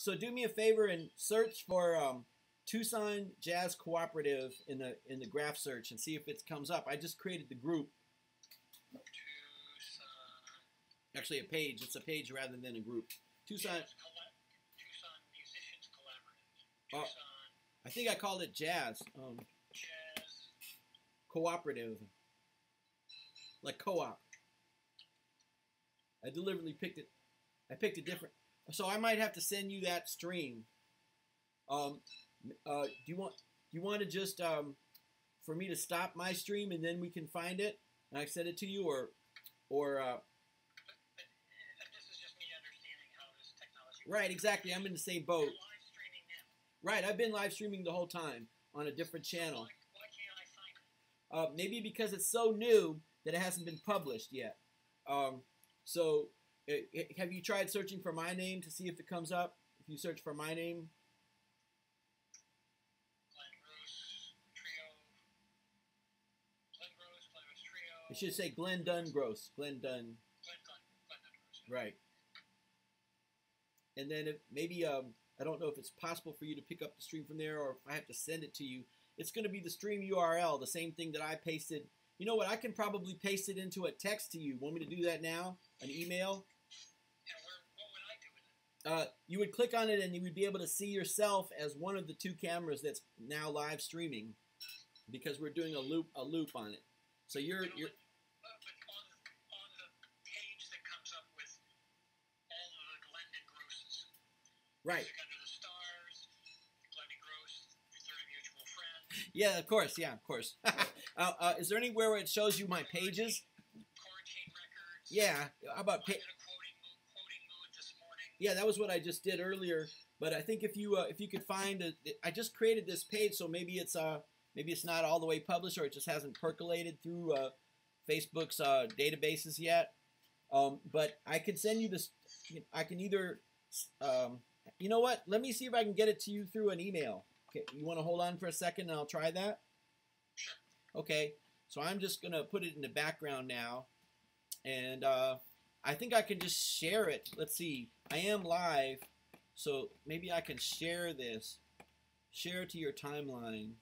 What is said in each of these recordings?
So do me a favor and search for um, Tucson Jazz Cooperative in the in the graph search and see if it comes up. I just created the group. Tucson. Actually, a page. It's a page rather than a group. Tucson. Tucson Musicians Collaborative. Oh. I think I called it Jazz um, Jazz. Cooperative, like co-op. I deliberately picked it. I picked a different. So I might have to send you that stream. Um, uh, do you want? Do you want to just um, for me to stop my stream and then we can find it and I send it to you, or, or uh, right? Exactly. I'm in the same boat. Right. I've been live streaming the whole time on a different channel. Uh, maybe because it's so new that it hasn't been published yet. Um, so, uh, have you tried searching for my name to see if it comes up? If you search for my name, Glenn Gross Trio. Glenn Gross, Glenn Gross Trio. it should say Glendon Gross. Glendon, Glenn, Glenn, Glendon Gross. yeah. right. And then if maybe um, I don't know if it's possible for you to pick up the stream from there, or if I have to send it to you. It's going to be the stream URL, the same thing that I pasted. You know what? I can probably paste it into a text to you. Want me to do that now? An email? And where, what would I do with it? Uh, you would click on it and you would be able to see yourself as one of the two cameras that's now live streaming because we're doing a loop a loop on it. So you're you're but on, on the page that comes up with all of the Glendon Grosses. right. Music Under the Stars, Glendon Gross, your third mutual friend, Yeah, of course. Yeah, of course. uh, uh, is there anywhere where it shows you my pages? Quarantine Records. Yeah. How about pa- Yeah, that was what I just did earlier. But I think if you uh, if you could find a, I just created this page, so maybe it's uh maybe it's not all the way published or it just hasn't percolated through uh, Facebook's uh, databases yet. Um, but I can send you this. I can either, um, you know what? Let me see if I can get it to you through an email. Okay, you want to hold on for a second and I'll try that. Okay, so I'm just gonna put it in the background now, and uh, I think I can just share it. Let's see. I am live, so maybe I can share this. Share to your timeline.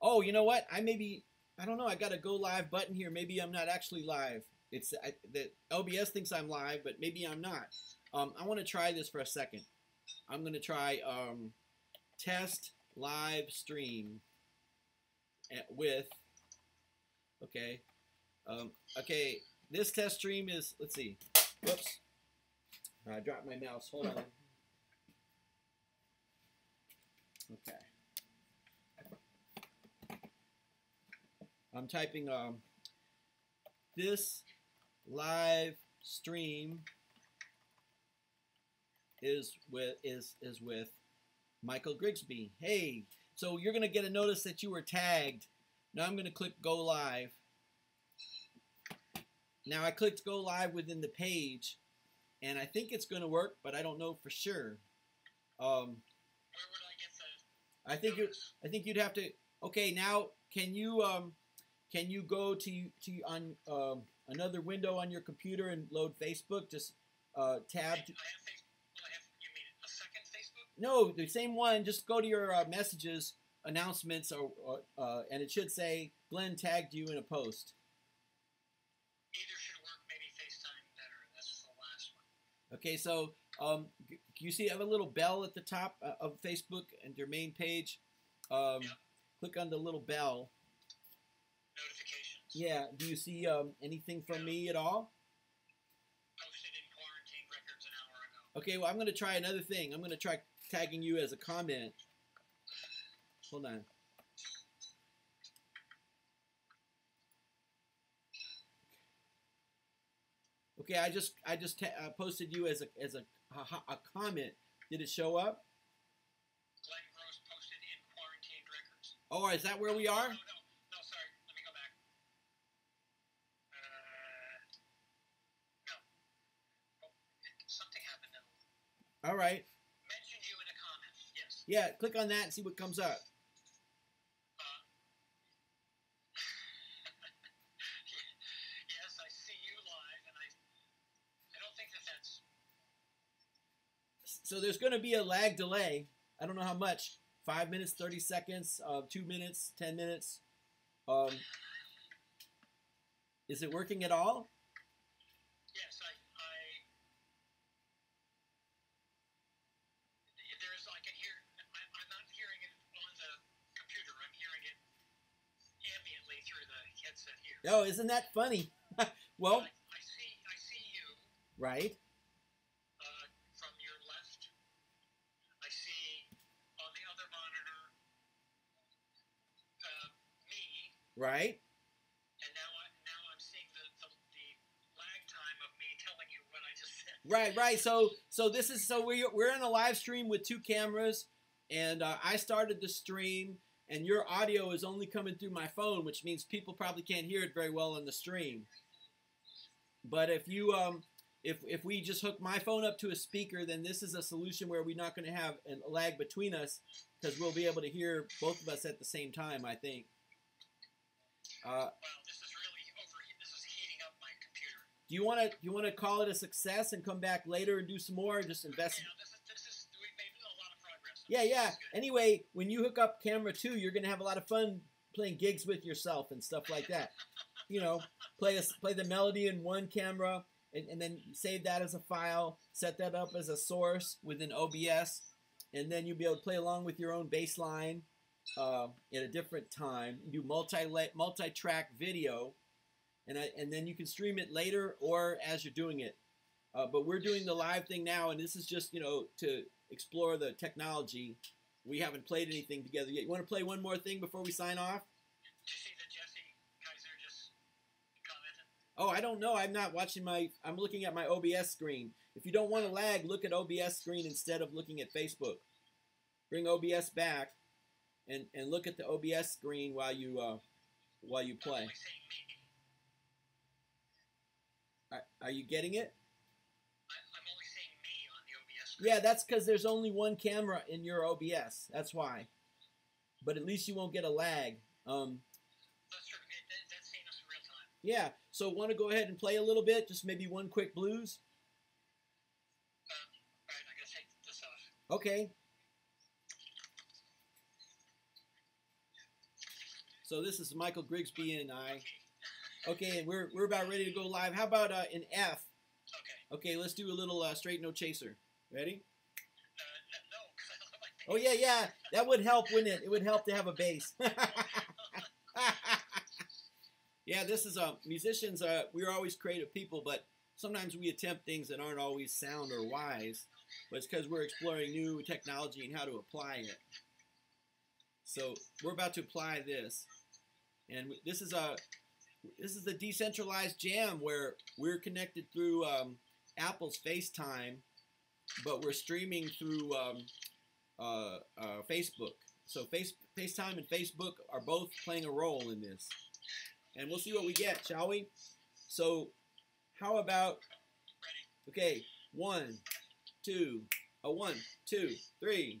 Oh, you know what? I maybe I don't know. I got a go live button here. Maybe I'm not actually live. It's I, the OBS thinks I'm live, but maybe I'm not. Um, I want to try this for a second. I'm gonna try um, test live stream at- with. Okay. Um, okay. This test stream is. Let's see. Whoops. I dropped my mouse. Hold on. Okay. I'm typing um, this live stream is with is is with Michael Grigsby. Hey, so you're gonna get a notice that you were tagged. Now I'm gonna click go live. Now I clicked go live within the page, and I think it's gonna work, but I don't know for sure. Um, Where would I get the I think you. I think you'd have to. Okay, now can you um, can you go to to on um, another window on your computer and load Facebook? Just uh, tab. I Facebook. I have, you mean a second Facebook? No, the same one. Just go to your uh, messages, announcements, or, or uh, and it should say Glenn tagged you in a post. Okay, so um, you see, I have a little bell at the top uh, of Facebook and your main page. Um, Yeah. Click on the little bell. Notifications. Yeah. Do you see um, anything from me at all? Posted in quarantine records an hour ago. Okay, well, I'm going to try another thing. I'm going to try tagging you as a comment. Hold on. Okay, I just I just uh, posted you as a as a, a a comment. Did it show up? Glenn Gross posted in quarantined records. Oh, is that where we are? no, no, no, sorry. Let me go back. Uh, no. Oh, it, something happened. All right. mention you in a comment. Yes. Yeah, click on that and see what comes up. Uh, yes, I see you live, and I, I don't think that that's so there's going to be a lag delay. I don't know how much. Five minutes, 30 seconds, uh, two minutes, 10 minutes. Um, is it working at all? Yes, I, I. There is, I can hear. I, I'm not hearing it on the computer. I'm hearing it ambiently through the headset here. Oh, isn't that funny? well, I, I see. I see you right, uh, from your left. I see on the other monitor uh, me, right. and now I now I'm seeing the, the the lag time of me telling you what I just said. Right, right. So, so this is so we're we're in a live stream with two cameras, and uh, I started the stream, and your audio is only coming through my phone, which means people probably can't hear it very well in the stream. But if you um, if if we just hook my phone up to a speaker, then this is a solution where we're not going to have a lag between us because we'll be able to hear both of us at the same time. I think. Uh, Wow, this is really over. This is heating up my computer. do you want to you want to call it a success and come back later and do some more? Just invest. Yeah, this is this is we've made a lot of progress. Yeah, yeah. Anyway, when you hook up camera two, you're gonna have a lot of fun playing gigs with yourself and stuff like that. You know, play a, play the melody in one camera, and, and then save that as a file. Set that up as a source within OBS, and then you'll be able to play along with your own bass line uh, at a different time. You do multi multi track video, and I, and then you can stream it later or as you're doing it. Uh, but we're doing the live thing now, and this is just you know to explore the technology. We haven't played anything together yet. You want to play one more thing before we sign off? Did you see that Jesse Kaiser just commented? Oh, I don't know. I'm not watching my. I'm looking at my OBS screen. If you don't want to lag, look at OBS screen instead of looking at Facebook. Bring OBS back, and and look at the OBS screen while you uh, while you play. only seeing me. Are, are you getting it? I, I'm only seeing me on the OBS. Screen. Yeah, that's because there's only one camera in your OBS. That's why. But at least you won't get a lag. Um, That's true. It, that, that's seeing us in real time. yeah. So want to go ahead and play a little bit? Just maybe one quick blues. Uh, all right, I gotta take this off. Okay. So this is Michael Grigsby and I. Okay. And we're we're about ready to go live. How about uh, in F? Okay. Okay, let's do a little uh, straight no chaser. Ready? Uh, n- no, 'cause I don't have my Oh yeah, yeah. That would help, wouldn't it? It would help to have a bass. yeah, this is uh, musicians. Uh, we're always creative people, but sometimes we attempt things that aren't always sound or wise. But it's because we're exploring new technology and how to apply it. So we're about to apply this, and this is a this is the decentralized jam where we're connected through um, Apple's FaceTime, but we're streaming through um, uh, uh, Facebook. So face, FaceTime and Facebook are both playing a role in this. And we'll see what we get, shall we? So, how about, okay, one, two, a one, two, three.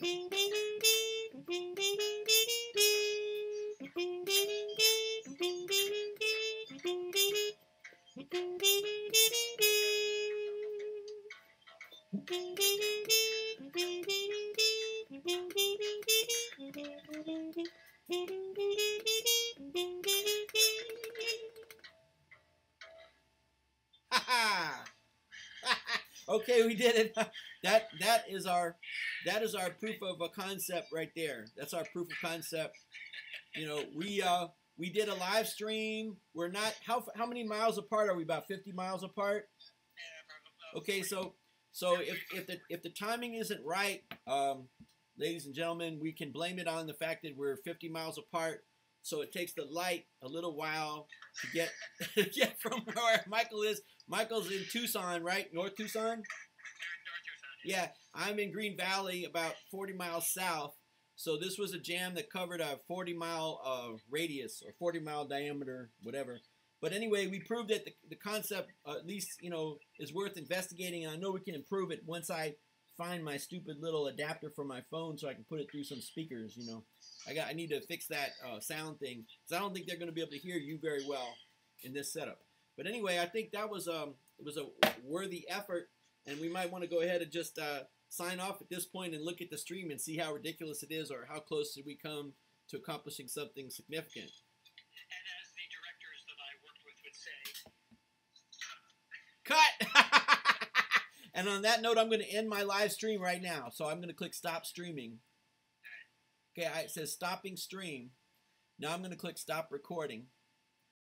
okay, we did it. that that is our that is our proof of a concept right there. That's our proof of concept. You know, we uh we did a live stream. We're not how how many miles apart are we? About 50 miles apart. Okay, so so if if the if the timing isn't right, um, ladies and gentlemen, we can blame it on the fact that we're 50 miles apart. So it takes the light a little while to get to get from where Michael is. Michael's in Tucson, right? North Tucson. Yeah, I'm in Green Valley, about 40 miles south. So this was a jam that covered a 40 mile uh, radius or 40 mile diameter, whatever. But anyway, we proved that the, the concept, uh, at least you know, is worth investigating. And I know we can improve it once I find my stupid little adapter for my phone, so I can put it through some speakers. You know, I got I need to fix that uh, sound thing because I don't think they're going to be able to hear you very well in this setup. But anyway, I think that was um it was a worthy effort, and we might want to go ahead and just uh, sign off at this point and look at the stream and see how ridiculous it is or how close did we come to accomplishing something significant. And as the directors that I worked with would say, Cut! and on that note, I'm going to end my live stream right now. So I'm going to click stop streaming. Okay, it says stopping stream. Now I'm going to click stop recording.